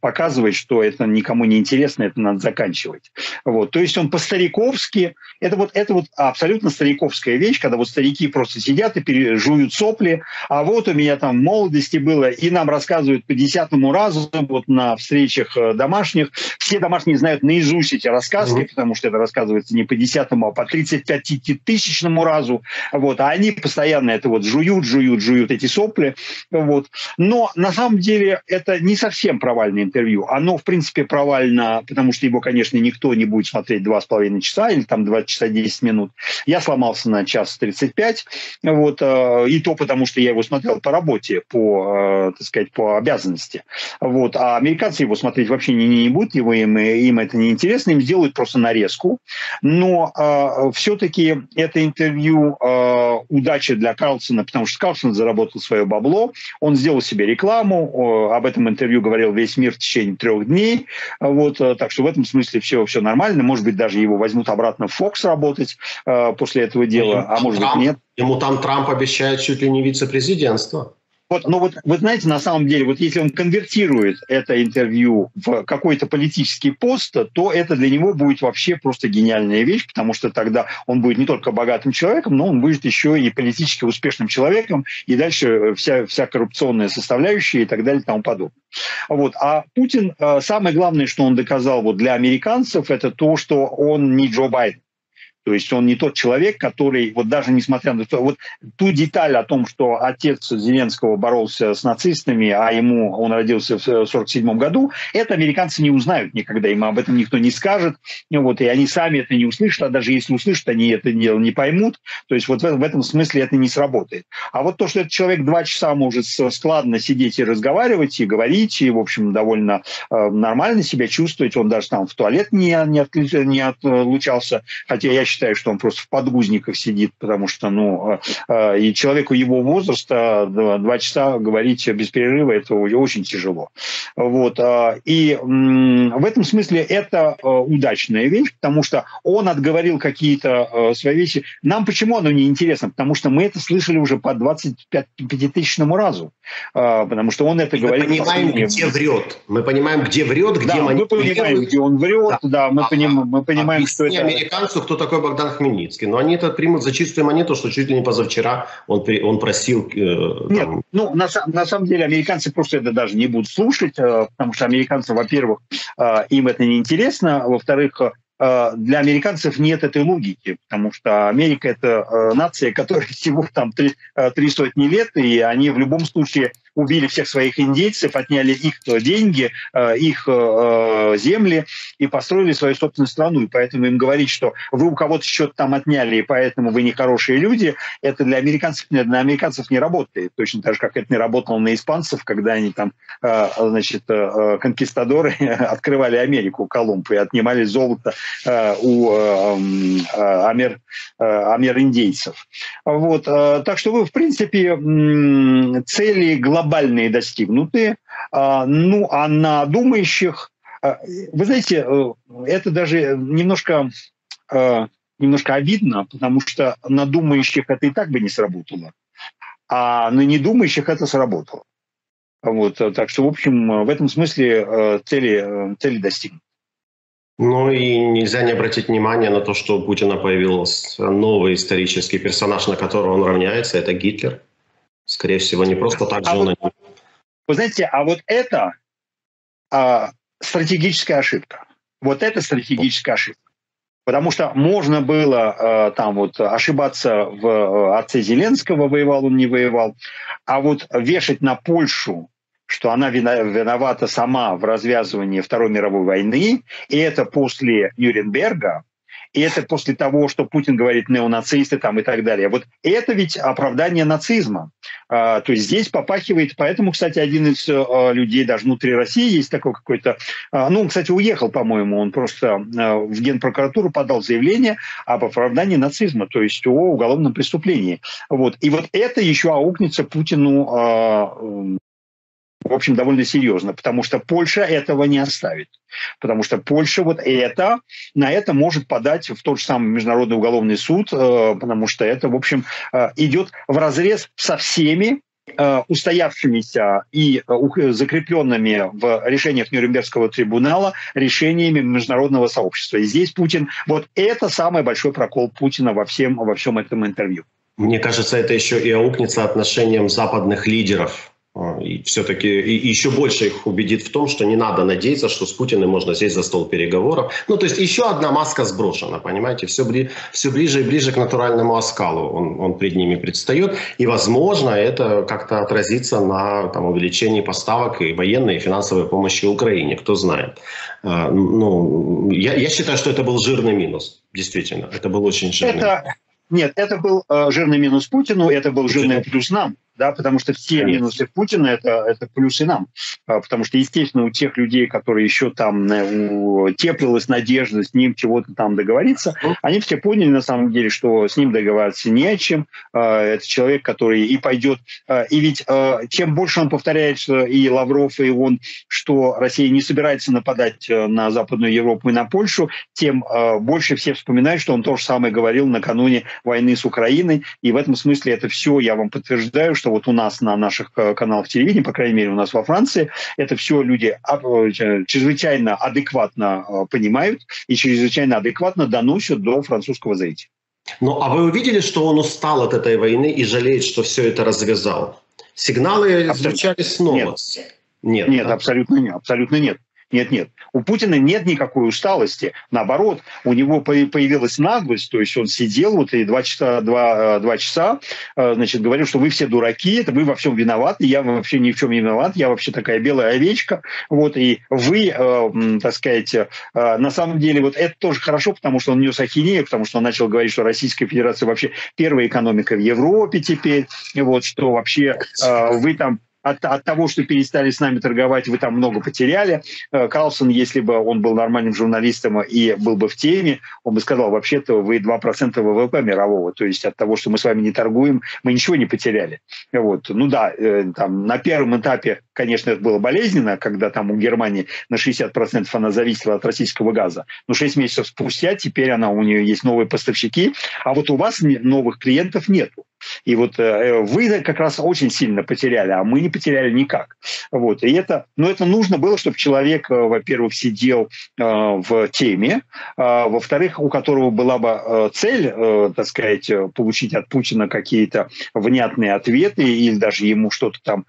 показывает, что это никому не интересно, это надо заканчивать. Вот. То есть он по-стариковски, это вот, это вот абсолютно стариковская вещь, когда вот старики просто сидят и жуют сопли, а вот у меня там в молодости было, и нам рассказывают по 10 десятому разу вот на встречах э, домашних. Все домашние знают наизусть эти рассказки, mm-hmm. потому что это рассказывается не по десятому, а по 35-тысячному разу. Вот. А они постоянно это вот жуют, жуют, жуют эти сопли. Вот. Но на самом деле это не совсем провальное интервью. Оно, в принципе, провально, потому что его, конечно, никто не будет смотреть два с половиной часа или там два часа 10 минут. Я сломался на час 35. Вот. Э, и то потому, что я его смотрел по работе, по, э, так сказать, по обязанности месте. Вот. А американцы его смотреть вообще не, не будут, его, им, им это не интересно, им сделают просто нарезку. Но э, все-таки это интервью э, удача для Карлсона, потому что Карлсон заработал свое бабло, он сделал себе рекламу, э, об этом интервью говорил весь мир в течение трех дней. Вот, э, так что в этом смысле все, все нормально. Может быть, даже его возьмут обратно в Fox работать э, после этого дела, а может быть нет. Ему там Трамп обещает чуть ли не вице-президентство. Вот, но вот вы знаете, на самом деле, вот если он конвертирует это интервью в какой-то политический пост, то это для него будет вообще просто гениальная вещь, потому что тогда он будет не только богатым человеком, но он будет еще и политически успешным человеком, и дальше вся, вся коррупционная составляющая и так далее и тому подобное. Вот. А Путин, э, самое главное, что он доказал вот для американцев, это то, что он не Джо Байден. То есть он не тот человек, который, вот даже несмотря на то, вот ту деталь о том, что отец Зеленского боролся с нацистами, а ему он родился в 1947 году, это американцы не узнают никогда, им об этом никто не скажет, вот, и они сами это не услышат, а даже если услышат, они это дело не поймут. То есть вот в, этом смысле это не сработает. А вот то, что этот человек два часа может складно сидеть и разговаривать, и говорить, и, в общем, довольно э, нормально себя чувствовать, он даже там в туалет не, не отлучался, хотя я считаю, считаю, что он просто в подгузниках сидит, потому что, ну, э, э, и человеку его возраста два часа говорить без перерыва, это очень тяжело. Вот. Э, и в этом смысле это удачная вещь, потому что он отговорил какие-то свои вещи. Нам почему оно не интересно? Потому что мы это слышали уже по 25-тысячному разу. Потому что он это мы говорит... Мы понимаем, где врет. Мы понимаем, где врет, где да, мы понимаем, где он врет. Да, да мы, а, поним, мы понимаем, что это... американцу, кто такой Богдан Хмельницкий. Но они это примут за чистую монету, что чуть ли не позавчера он, он просил... Э, Нет, ну, на, на самом деле американцы просто это даже не будут слушать, э, потому что американцы, во-первых, э, им это не интересно, во-вторых, э, для американцев нет этой логики, потому что Америка – это э, нация, которая всего там три, э, три сотни лет, и они в любом случае убили всех своих индейцев, отняли их деньги, э, их э, земли и построили свою собственную страну. И поэтому им говорить, что вы у кого-то что-то там отняли, и поэтому вы нехорошие люди, это для американцев, для американцев не работает. Точно так же, как это не работало на испанцев, когда они там, э, значит, конкистадоры [LAUGHS] открывали Америку, Колумб, и отнимали золото у амер, амер-индейцев. Вот. Так что вы, в принципе, цели глобальные глобальные достигнуты, а, ну а на думающих, а, вы знаете, э, это даже немножко, э, немножко обидно, потому что на думающих это и так бы не сработало, а на недумающих это сработало. Вот, так что, в общем, в этом смысле э, цели, цели достигнуты. Ну и нельзя не обратить внимание на то, что у Путина появился новый исторический персонаж, на которого он равняется, это Гитлер. Скорее всего, не просто так а же он... Вот, вы знаете, а вот это а, стратегическая ошибка. Вот это стратегическая ошибка. Потому что можно было э, там вот ошибаться в э, отце Зеленского, воевал он, не воевал, а вот вешать на Польшу что она виновата сама в развязывании Второй мировой войны, и это после Нюрнберга, и это после того, что Путин говорит неонацисты там и так далее. Вот это ведь оправдание нацизма. А, то есть здесь попахивает, поэтому, кстати, один из а, людей даже внутри России есть такой какой-то, а, ну, он, кстати, уехал, по-моему, он просто а, в Генпрокуратуру подал заявление об оправдании нацизма, то есть о уголовном преступлении. Вот. И вот это еще аукнется Путину в общем, довольно серьезно, потому что Польша этого не оставит. Потому что Польша вот это, на это может подать в тот же самый Международный уголовный суд, э, потому что это, в общем, э, идет в разрез со всеми э, устоявшимися и закрепленными в решениях Нюрнбергского трибунала решениями международного сообщества. И здесь Путин, вот это самый большой прокол Путина во всем, во всем этом интервью. Мне кажется, это еще и аукнется отношением западных лидеров и все-таки и еще больше их убедит в том, что не надо надеяться, что с Путиным можно сесть за стол переговоров. Ну, то есть еще одна маска сброшена, понимаете, все, бли, все ближе и ближе к натуральному оскалу он, он перед ними предстает. И, возможно, это как-то отразится на там, увеличении поставок и военной, и финансовой помощи Украине, кто знает. А, ну, я, я считаю, что это был жирный минус, действительно, это был очень жирный. Это... Нет, это был э, жирный минус Путину, это был жирный плюс нам да, потому что все минусы Путина это, это плюсы нам. А, потому что, естественно, у тех людей, которые еще там э, теплилась надежда с ним чего-то там договориться, они все поняли на самом деле, что с ним договариваться не о чем. А, это человек, который и пойдет. А, и ведь чем больше он повторяет, и Лавров, и он, что Россия не собирается нападать э, на Западную Европу и на Польшу, тем больше все вспоминают, что он то же самое говорил накануне войны с Украиной. И в этом смысле это все, я вам подтверждаю, что что вот у нас на наших э, каналах телевидения, по крайней мере у нас во Франции, это все люди э, чрезвычайно адекватно э, понимают и чрезвычайно адекватно доносят до французского зрителя. Ну, а вы увидели, что он устал от этой войны и жалеет, что все это развязал? Сигналы звучали снова. Нет, нет, нет да? абсолютно нет, абсолютно нет. Нет, нет. У Путина нет никакой усталости. Наоборот, у него появилась наглость, то есть он сидел вот и два часа, два, э, два часа э, значит, говорил, что вы все дураки, это вы во всем виноваты, я вообще ни в чем не виноват, я вообще такая белая овечка, вот, и вы, э, так сказать, э, на самом деле, вот это тоже хорошо, потому что он нес ахинею, потому что он начал говорить, что Российская Федерация вообще первая экономика в Европе теперь, вот, что вообще вы там от, от того, что перестали с нами торговать, вы там много потеряли. Э, Карлсон, если бы он был нормальным журналистом и был бы в теме, он бы сказал, вообще-то вы 2% ВВП мирового, то есть от того, что мы с вами не торгуем, мы ничего не потеряли. Вот. Ну да, э, там, на первом этапе, конечно, это было болезненно, когда там у Германии на 60% она зависела от российского газа. Но 6 месяцев спустя теперь она, у нее есть новые поставщики, а вот у вас новых клиентов нету. И вот э, вы как раз очень сильно потеряли, а мы не потеряли никак. Вот. И это, но это нужно было, чтобы человек, э, во-первых, сидел э, в теме, а, во-вторых, у которого была бы цель, так сказать, получить от Путина какие-то внятные ответы или даже ему что-то там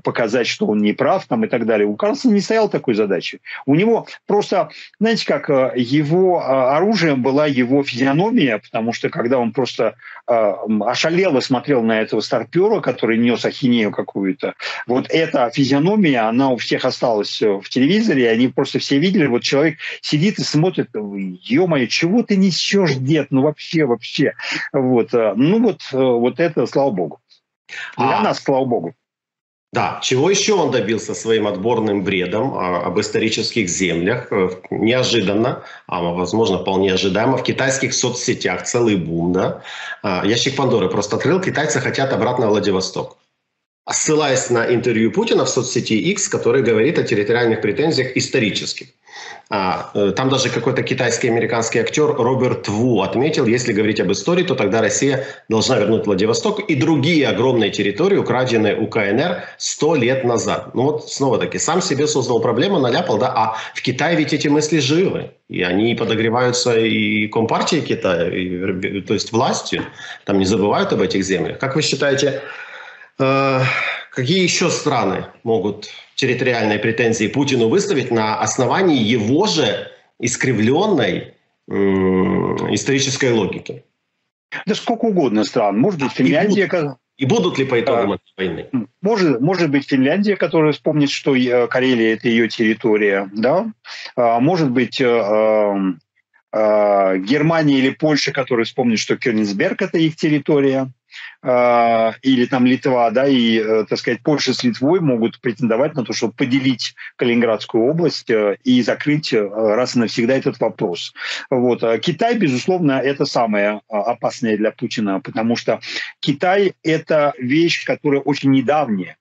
показать, что он не прав там, и так далее. У Карлсона не стоял такой задачи. У него просто, знаете как, его оружием была его физиономия, потому что когда он просто ошалело смотрел на этого старпера, который нес ахинею какую-то. Вот эта физиономия, она у всех осталась э, в телевизоре, и они просто все видели, вот человек сидит и смотрит, ё-моё, чего ты несешь, дед, ну вообще, вообще. Вот. Э, ну вот, э, вот это, слава богу. Для а... нас, слава богу. Да, чего еще он добился своим отборным бредом а, об исторических землях? Э, неожиданно, а возможно вполне ожидаемо, в китайских соцсетях целый бум. Да? А, ящик Пандоры просто открыл, китайцы хотят обратно Владивосток. Ссылаясь на интервью Путина в соцсети X, который говорит о территориальных претензиях исторических. А, э, там даже какой-то китайский американский актер Роберт Ву отметил, если говорить об истории, то тогда Россия должна вернуть Владивосток и другие огромные территории, украденные у КНР сто лет назад. Ну вот снова-таки, сам себе создал проблему, наляпал, да, а в Китае ведь эти мысли живы. И они подогреваются и Компартией Китая, и, то есть властью. Там не забывают об этих землях. Как вы считаете, э, какие еще страны могут территориальные претензии Путину выставить на основании его же искривленной исторической логики. Да сколько угодно стран. Может быть, Финляндия... И будут, и будут ли по итогам этой войны? Может, может быть, Финляндия, которая вспомнит, что э, Карелия – это ее территория. Да? А, может быть, эм, э, Германия или Польша, которая вспомнит, что Кёнигсберг – это их территория. А, или там Литва, да, и, э, так сказать, Польша с Литвой могут претендовать на то, чтобы поделить Калининградскую область э, и закрыть э, раз и навсегда этот вопрос. Вот. А Китай, безусловно, это самое опасное для Путина, потому что Китай – это вещь, которая очень недавняя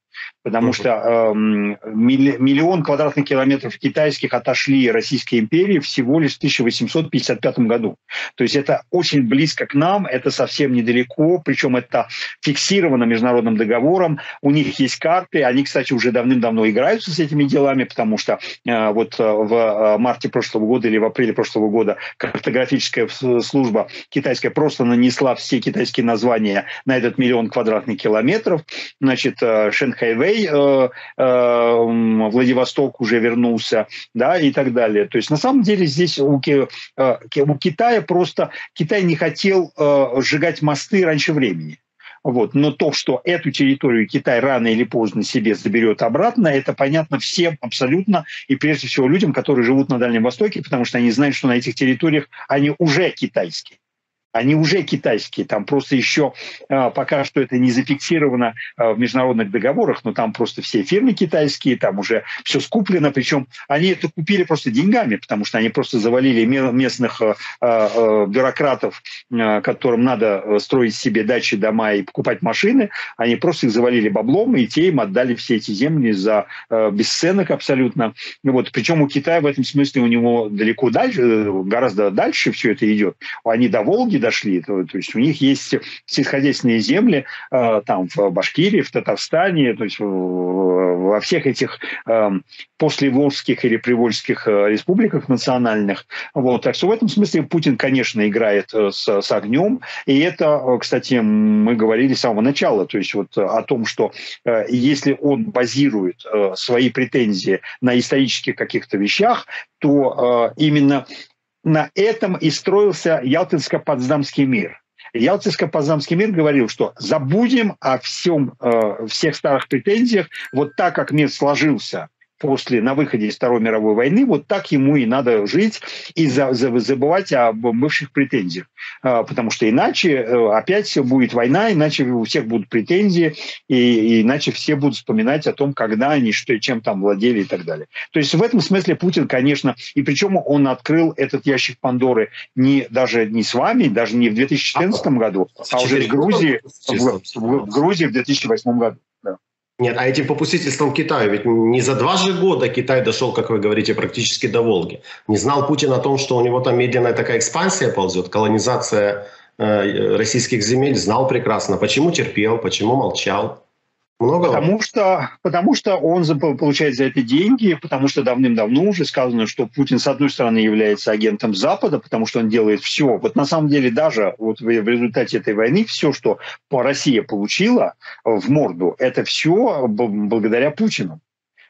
потому что э, миллион квадратных километров китайских отошли Российской империи всего лишь в 1855 году. То есть это очень близко к нам, это совсем недалеко, причем это фиксировано международным договором. У них есть карты, они, кстати, уже давным-давно играются с этими делами, потому что э, вот э, в э, марте прошлого года или в апреле прошлого года картографическая служба китайская просто нанесла все китайские названия на этот миллион квадратных километров. Значит, э, Китай, э, э, Владивосток уже вернулся, да, и так далее. То есть на самом деле здесь у, э, у Китая просто Китай не хотел э, сжигать мосты раньше времени. Вот. Но то, что эту территорию Китай рано или поздно себе заберет обратно, это понятно всем абсолютно, и прежде всего людям, которые живут на Дальнем Востоке, потому что они знают, что на этих территориях они уже китайские они уже китайские, там просто еще а, пока что это не зафиксировано а, в международных договорах, но там просто все фирмы китайские, там уже все скуплено, причем они это купили просто деньгами, потому что они просто завалили местных а, бюрократов, которым надо строить себе дачи, дома и покупать машины, они просто их завалили баблом, и те им отдали все эти земли за бесценок абсолютно. Вот. Причем у Китая в этом смысле у него далеко дальше, э, гораздо дальше все это идет. Они до Волги, дошли. То, то есть у них есть сельскохозяйственные земли э, там в Башкирии, в Татарстане, то есть во всех этих э, послеволжских или привольских э, республиках национальных. Вот. Так что в этом смысле Путин, конечно, играет э, с, с огнем. И это, э, кстати, мы говорили с самого начала, то есть вот о том, что э, если он базирует э, свои претензии на исторических каких-то вещах, то э, именно на этом и строился Ялтинско-Потсдамский мир. Ялтинско-Потсдамский мир говорил, что забудем о всем, э, всех старых претензиях, вот так как мир сложился после, на выходе из Второй мировой войны, вот так ему и надо жить и за, за, забывать о бывших претензиях. А, потому что иначе э, опять все будет война, иначе у всех будут претензии, и, и иначе все будут вспоминать о том, когда они, что, чем там владели и так далее. То есть в этом смысле Путин, конечно, и причем он открыл этот ящик Пандоры не, даже не с вами, даже не в 2014 году, а уже в Грузии, в, в, в Грузии в 2008 году. Нет, а этим попустительством Китая, ведь не за два же года Китай дошел, как вы говорите, практически до Волги. Не знал Путин о том, что у него там медленная такая экспансия ползет, колонизация э, российских земель, знал прекрасно. Почему терпел, почему молчал? Много? Потому что, потому что он получает за это деньги, потому что давным-давно уже сказано, что Путин, с одной стороны, является агентом Запада, потому что он делает все. Вот на самом деле даже вот в результате этой войны все, что Россия получила в морду, это все благодаря Путину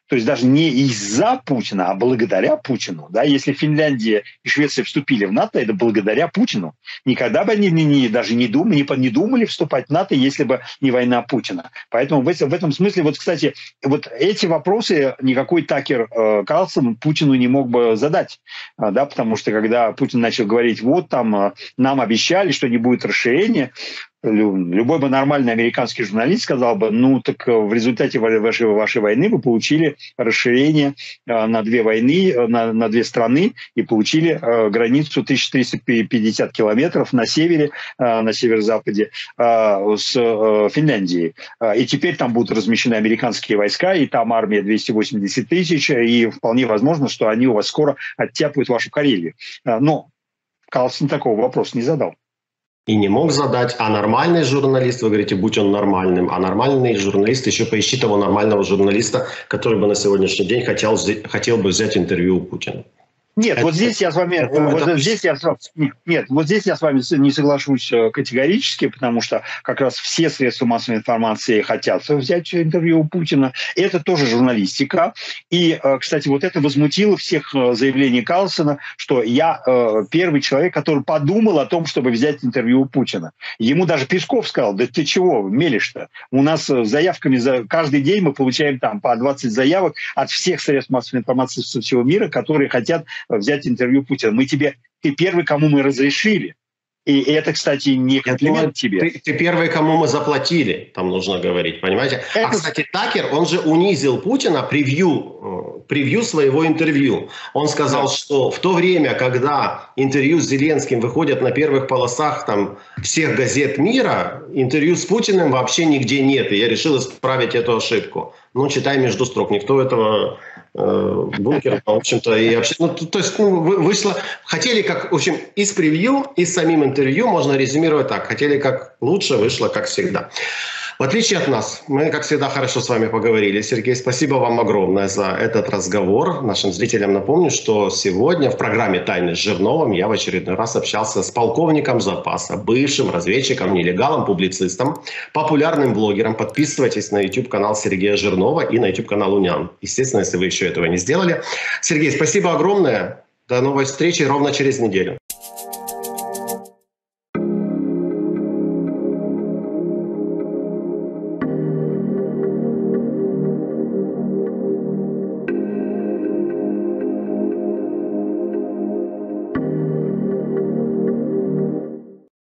то есть даже не из-за Путина, а благодаря Путину. Да? Если Финляндия и Швеция вступили в НАТО, это благодаря Путину. Никогда бы они не, не, даже не думали, не, не думали вступать в НАТО, если бы не война Путина. Поэтому в, в этом смысле, вот, кстати, вот эти вопросы никакой Такер э, Карлсон Путину не мог бы задать. Э, да? Потому что когда Путин начал говорить, вот там э, нам обещали, что не будет расширения, любой бы нормальный американский журналист сказал бы, ну так э, в результате вашей, вашей войны вы получили расширение э, на две войны, э, на, на две страны и получили границу 1350 километров на севере, на северо-западе с Финляндией. И теперь там будут размещены американские войска, и там армия 280 тысяч, и вполне возможно, что они у вас скоро оттяпают вашу Карелию. Но Карлсон такого вопроса не задал и не мог задать, а нормальный журналист, вы говорите, будь он нормальным, а нормальный журналист, еще поищи того нормального журналиста, который бы на сегодняшний день хотел, хотел бы взять интервью у Путина. Нет, это, вот здесь я с вами, это, вот это... здесь я нет, вот здесь я с вами не соглашусь э, категорически, потому что как раз все средства массовой информации хотят взять интервью у Путина. Это тоже журналистика. И, э, кстати, вот это возмутило всех э, заявлений Карлсона, что я первый человек, который подумал о том, чтобы взять интервью у Путина. Ему даже Песков сказал, да ты чего, мелешь-то? У нас заявками за каждый день мы получаем там по 20 заявок от всех средств массовой информации со всего мира, которые хотят взять интервью Путина. Мы тебе, ты первый, кому мы разрешили. И это, кстати, не комплимент думаю, тебе. Ты, ты первый, кому мы заплатили, там нужно говорить, понимаете? А, это... А, кстати, Такер, он же унизил Путина превью, э, превью своего интервью. Он сказал, да. что в то время, когда интервью с Зеленским выходят на первых полосах там, всех газет мира, интервью с Путиным вообще нигде нет. И я решил исправить эту ошибку. Ну, читай между строк. Никто этого Э, бункер, в общем-то, и вообще, ну, то есть, ну, вышло, хотели как, в общем, из превью, и с самим интервью можно резюмировать так, хотели как лучше, вышло как всегда. В отличие от нас, мы, как всегда, хорошо с вами поговорили. Сергей, спасибо вам огромное за этот разговор. Нашим зрителям напомню, что сегодня в программе «Тайны с Жирновым» я в очередной раз общался с полковником запаса, бывшим разведчиком, нелегалом, публицистом, популярным блогером. Подписывайтесь на YouTube-канал Сергея Жирнова и на YouTube-канал Унян. Естественно, если вы еще этого не сделали. Сергей, спасибо огромное. До новой встречи ровно через неделю.